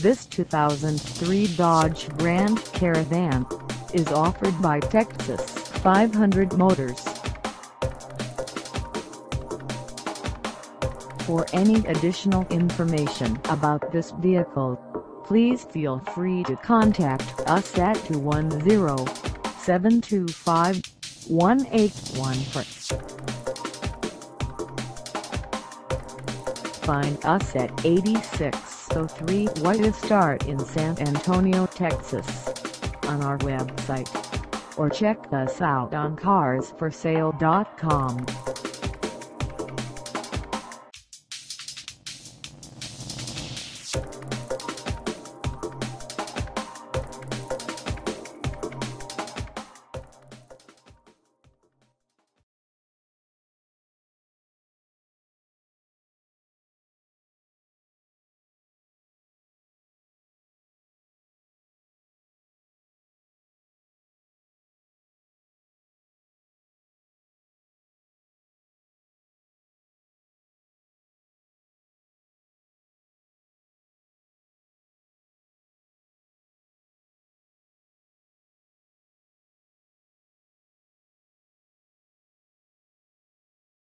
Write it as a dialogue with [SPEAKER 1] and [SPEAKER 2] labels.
[SPEAKER 1] This 2003 Dodge Grand Caravan is offered by Texas 500 Motors. For any additional information about this vehicle, please feel free to contact us at 210-725-1814. Find us at 8603 Whitestar in San Antonio, Texas on our website or check us out on carsforsale.com.